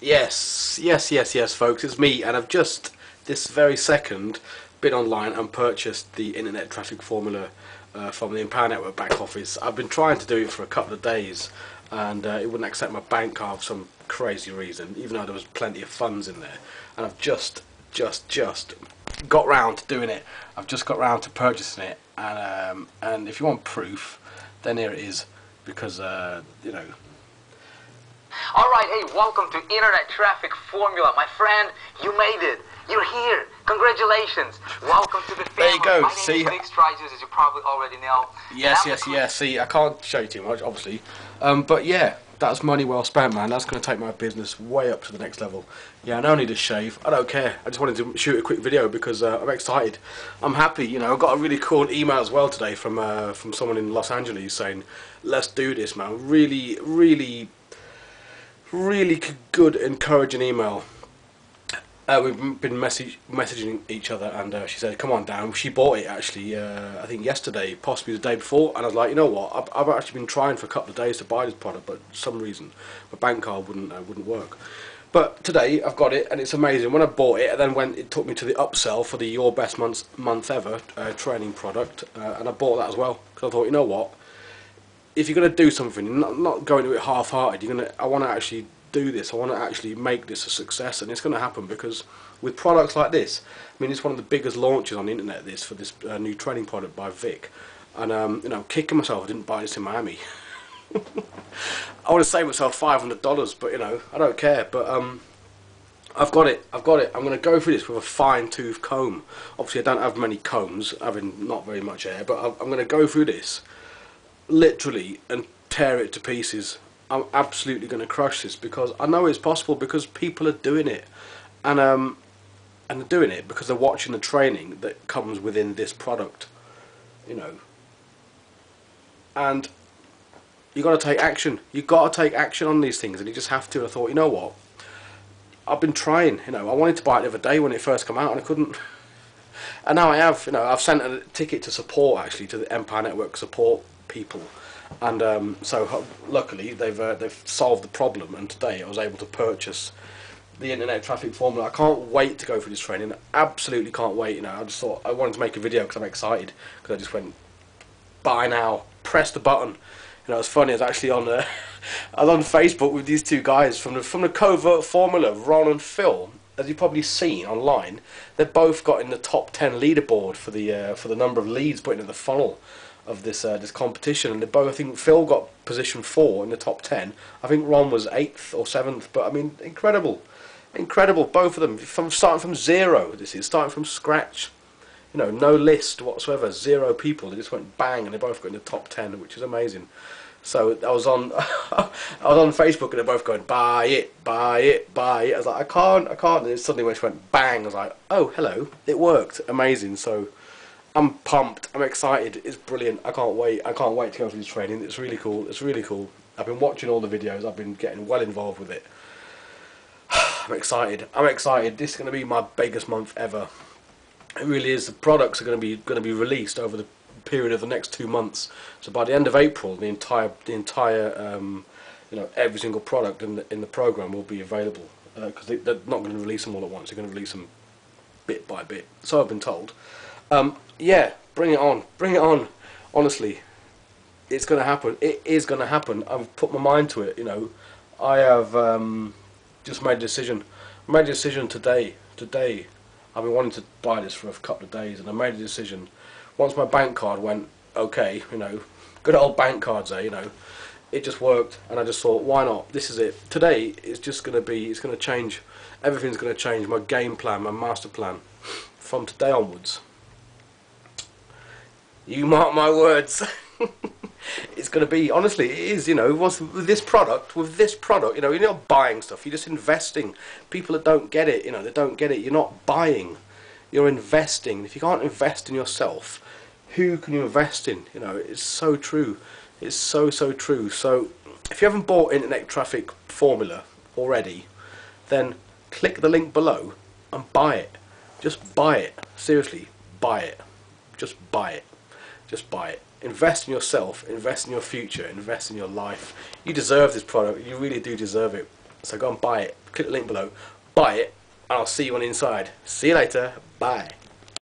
Yes, yes, yes, yes, folks, it's me, and I've just this very second been online and purchased the internet traffic formula uh, from the Empower Network back office. I've been trying to do it for a couple of days, and uh, it wouldn't accept my bank card for some crazy reason, even though there was plenty of funds in there. And I've just, just, just got round to doing it. I've just got round to purchasing it, and um, and if you want proof, then here it is, because uh, you know Alright, hey, welcome to Internet Traffic Formula. My friend, you made it. You're here. Congratulations. Welcome to the family. There you go. My name See? is Vick Strizheus, as you probably already know. Yes, yes, yes. See, I can't show you too much, obviously. Um, but yeah, that's money well spent, man. That's going to take my business way up to the next level. Yeah, I don't need a shave. I don't care. I just wanted to shoot a quick video because uh, I'm excited. I'm happy. You know, I got a really cool email as well today from uh, from someone in Los Angeles saying, "Let's do this, man." Really, really, really good, encouraging email. Uh, we've been message, messaging each other, and uh, she said, "Come on down." She bought it actually, uh, I think yesterday, possibly the day before, and I was like, "You know what? I've, I've actually been trying for a couple of days to buy this product, but for some reason my bank card wouldn't uh, wouldn't work." But today I've got it, and it's amazing. When I bought it, and then when it took me to the upsell for the Your Best Month Month Ever uh, training product, uh, and I bought that as well because I thought, you know what? If you're going to do something, not, not going to it half-hearted. You're going to. I want to actually do this. I want to actually make this a success, and it's going to happen because with products like this, I mean, it's one of the biggest launches on the internet. This for this uh, new training product by Vick, and um, you know, kicking myself. I didn't buy this in Miami. I want to save myself five hundred dollars, but you know, I don't care. But um, I've got it. I've got it. I'm going to go through this with a fine tooth comb. Obviously, I don't have many combs, having not very much hair, but I'm going to go through this literally and tear it to pieces. I'm absolutely going to crush this because I know it's possible because people are doing it, and um, and they're doing it because they're watching the training that comes within this product, you know. And you got to take action. You got to take action on these things, and you just have to. I thought, you know what? I've been trying. You know, I wanted to buy it the other day when it first came out, and I couldn't. And now I have. You know, I've sent a ticket to support actually to the Empower Network support people, and um, so luckily they've uh, they've solved the problem. And today I was able to purchase the internet traffic formula. I can't wait to go through this training. Absolutely can't wait. You know, I just thought I wanted to make a video because I'm excited because I just went buy now, press the button. You know, it's funny. I was actually on uh, I was on Facebook with these two guys from the from the Covert Formula, Ron and Phil. As you've probably seen online, they've both got in the top ten leaderboard for the uh, for the number of leads put into the funnel of this uh, this competition. And they both, I think Phil got position four in the top ten. I think Ron was eighth or seventh. But I mean, incredible, incredible. Both of them from starting from zero. This is starting from scratch you know, no list whatsoever, zero people. They just went bang, and they both got in the top ten, which is amazing. So I was on, I was on Facebook, and they're both going buy it, buy it, buy it. I was like, I can't, I can't. And it suddenly when it went bang, I was like, oh, hello, it worked, amazing. So I'm pumped, I'm excited, it's brilliant. I can't wait, I can't wait to go through this training. It's really cool, it's really cool. I've been watching all the videos, I've been getting well involved with it. I'm excited. I'm excited. This is going to be my biggest month ever. It really is. The products are going to be going to be released over the period of the next two months. So by the end of April, the entire the entire um, you know every single product in the in the program will be available because they, they're not going to release them all at once. They're going to release them bit by bit. So I've been told. Um, yeah, bring it on. Bring it on. Honestly, it's going to happen. It is going to happen. I've put my mind to it. You know, I have um, just made a decision. I made a decision today. Today, I've been wanting to buy this for a couple of days, and I made a decision. Once my bank card went okay, you know, good old bank cards eh, you know, it just worked, and I just thought, why not? This is it. Today is just going to be. It's going to change. Everything's going to change. My game plan, my master plan, from today onwards. You mark my words. it's going to be honestly it is you know what's with this product with this product you know you're not buying stuff you're just investing people that don't get it you know they don't get it you're not buying you're investing if you can't invest in yourself who can you invest in? You know it's so true. It's so so true. So if you haven't bought internet traffic formula already then click the link below and buy it. Just buy it. Seriously buy it. Just buy it. Just buy it. Invest in yourself, invest in your future, invest in your life. You deserve this product, you really do deserve it. So go and buy it. Click the link below. Buy it, I'll see you on the inside. See you later. Bye.